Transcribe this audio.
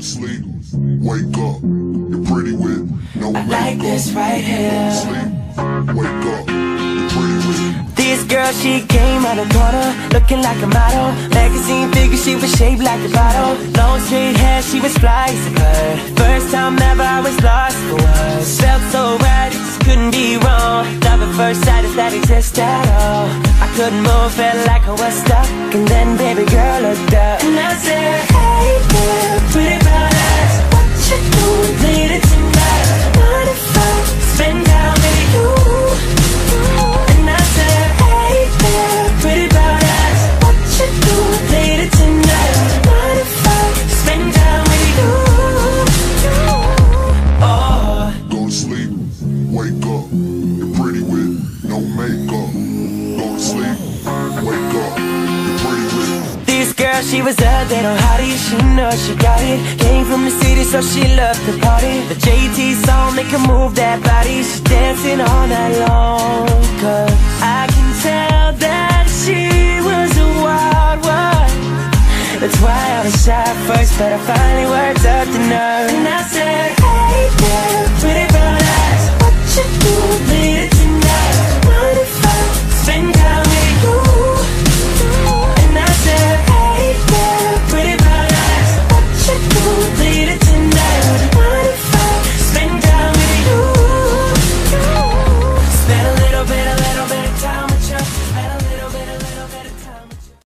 to sleep, wake up. You're pretty with no I makeup. like this right here. Sleep, wake up. You're pretty with This girl, she came out of corner, looking like a model. Magazine figure, she was shaped like a bottle. Long straight hair, she was fly as a bird. First time ever, I was lost for words. Felt so right, it just couldn't be wrong. Love at first sight, if that exists at all. I couldn't move, felt like I was stuck. And then, baby girl looked up, up. You're pretty with no makeup. Go to sleep, wake up. This girl, she was a little hottie She know she got it Came from the city, so she loved to party The JT song make her move that body She's dancing all night long Cause I can tell that she was a wild one That's why I was shy first But I finally worked up